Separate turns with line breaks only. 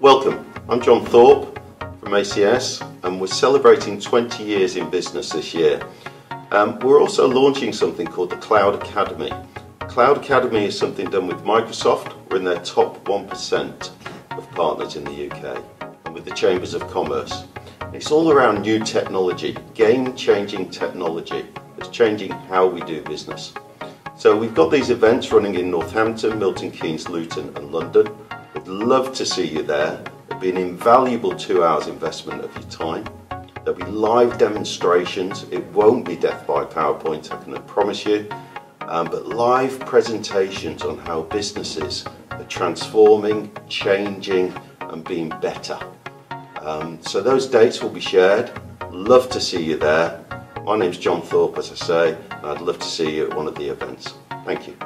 Welcome, I'm Jon Thorpe from ACS and we're celebrating 20 years in business this year. Um, we're also launching something called the Cloud Academy. Cloud Academy is something done with Microsoft, we're in their top 1% of partners in the UK and with the Chambers of Commerce. It's all around new technology, game-changing technology that's changing how we do business. So we've got these events running in Northampton, Milton Keynes, Luton and London. Love to see you there. It'll be an invaluable two hours investment of your time. There'll be live demonstrations. It won't be death by PowerPoint, I can promise you. Um, but live presentations on how businesses are transforming, changing and being better. Um, so those dates will be shared. Love to see you there. My name's Jon Thorpe, as I say, and I'd love to see you at one of the events. Thank you.